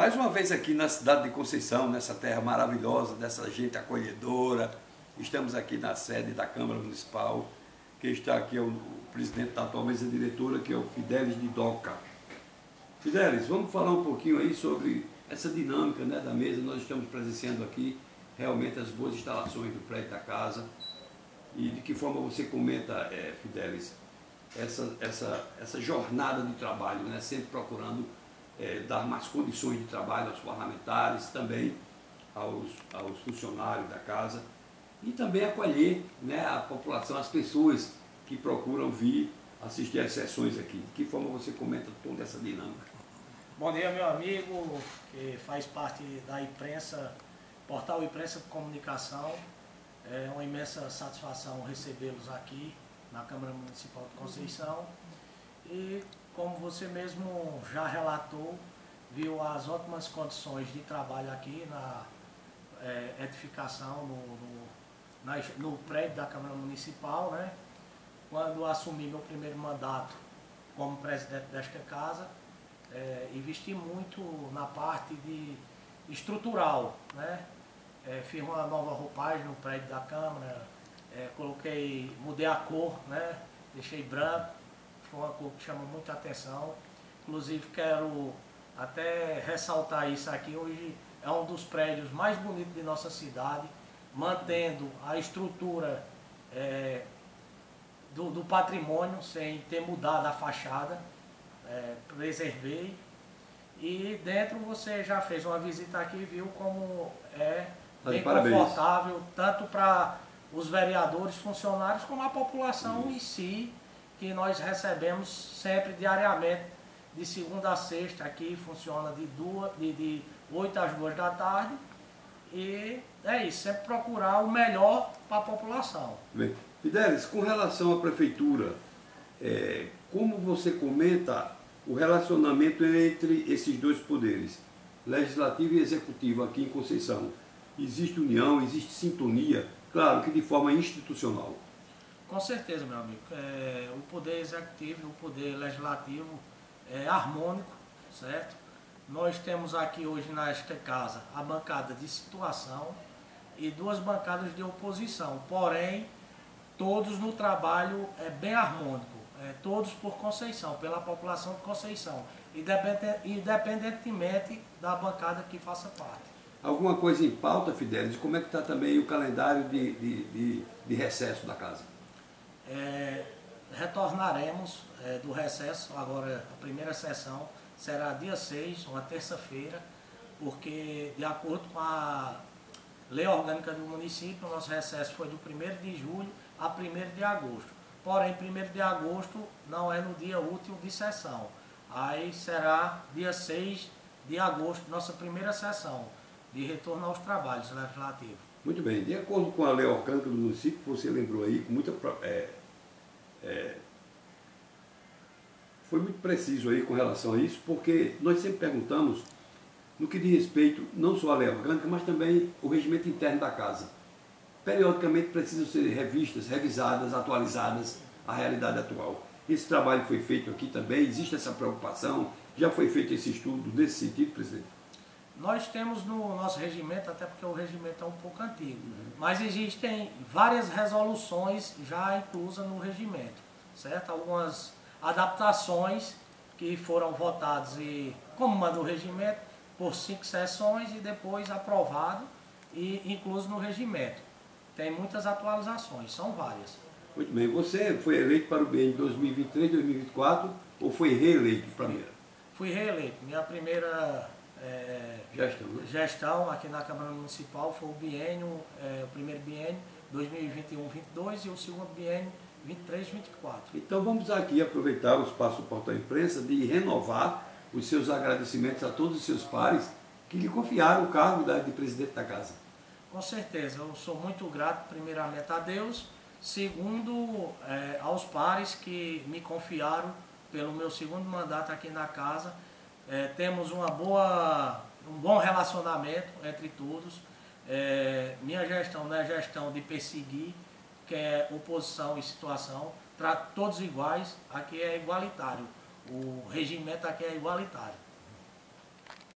Mais uma vez aqui na cidade de Conceição, nessa terra maravilhosa, dessa gente acolhedora. Estamos aqui na sede da Câmara Municipal. Quem está aqui é o, presidente da atual mesa diretora, que é o Fidelis de Doca. Fidelis, vamos falar um pouquinho aí sobre essa dinâmica né, da mesa. Nós estamos presenciando aqui realmente as boas instalações do prédio da casa. E de que forma você comenta, é, Fidelis, essa, essa, essa jornada de trabalho, né, sempre procurando é, dar mais condições de trabalho aos parlamentares, também aos, aos funcionários da casa e também acolher né, a população, as pessoas que procuram vir assistir às sessões aqui. De que forma você comenta toda essa dinâmica? Bom dia, meu amigo, que faz parte da imprensa, portal Imprensa Comunicação. É uma imensa satisfação recebê-los aqui na Câmara Municipal de Conceição. Como você mesmo já relatou, viu as ótimas condições de trabalho aqui na é, edificação no, no, na, no, prédio da Câmara Municipal, né? Quando assumi meu primeiro mandato como presidente desta casa, é, investi muito na parte de estrutural, né? É, fiz uma nova roupagem no prédio da Câmara, é, coloquei, mudei a cor, né? Deixei branco, foi uma cor que chamou muita atenção. Inclusive quero até ressaltar isso aqui, hoje é um dos prédios mais bonitos de nossa cidade, mantendo a estrutura é, do, do, patrimônio sem ter mudado a fachada, é, preservei. E dentro você já fez uma visita aqui e viu como é bem Parabéns. confortável, tanto para os vereadores, funcionários, como a população em si que nós recebemos sempre diariamente, de segunda a sexta, aqui funciona de, duas, de, de 8 às 2 da tarde. E é isso, sempre procurar o melhor para a população. Bem, Fidelis, com relação à prefeitura, é, como você comenta o relacionamento entre esses dois poderes, legislativo e executivo aqui em Conceição? Existe união, existe sintonia, claro que de forma institucional. Com certeza, meu amigo. É, o poder executivo, o poder legislativo é harmônico, certo? Nós temos aqui hoje nesta casa a bancada de situação e duas bancadas de oposição. Porém, todos no trabalho é bem harmônico, é, todos por Conceição, pela população de Conceição, independentemente da bancada que faça parte. Alguma coisa em pauta, Fidelis? Como é que está também o calendário de, de, de, de recesso da casa? É, retornaremos é, do recesso, agora a primeira sessão será dia 6, uma terça-feira, porque de acordo com a lei orgânica do município, o nosso recesso foi do 1 de julho a 1 de agosto. Porém, 1 de agosto não é no dia útil de sessão. Aí será dia 6 de agosto, nossa primeira sessão, de retorno aos trabalhos legislativos. Muito bem. De acordo com a lei orgânica do município, você lembrou aí, com muita é, é, foi muito preciso aí com relação a isso, porque nós sempre perguntamos no que diz respeito não só à lei orgânica, mas também o regimento interno da casa. Periodicamente precisam ser revistas, revisadas, atualizadas à realidade atual. Esse trabalho foi feito aqui também, existe essa preocupação, já foi feito esse estudo nesse sentido, presidente? Nós temos no nosso regimento, até porque o regimento é um pouco antigo, uhum. mas existem várias resoluções já inclusas no regimento, certo? Algumas adaptações que foram votadas e, como manda o regimento, por cinco sessões e depois aprovado e incluso no regimento. Tem muitas atualizações, são várias. Muito bem. Você foi eleito para o BN 2023, 2024 ou foi reeleito primeiro? Fui reeleito. Minha primeira é, gestão, né? gestão aqui na Câmara Municipal foi o biênio, é, o primeiro biênio 2021-22 e o segundo biênio 23-24. Então vamos aqui aproveitar o espaço do Portal Imprensa de renovar os seus agradecimentos a todos os seus pares que lhe confiaram o cargo de presidente da casa. Com certeza, eu sou muito grato primeiramente a Deus, segundo é, aos pares que me confiaram pelo meu segundo mandato aqui na casa é, temos uma boa, um bom relacionamento entre todos. É, minha gestão não é gestão de perseguir, que é oposição e situação, trata todos iguais, aqui é igualitário. O regimento aqui é igualitário.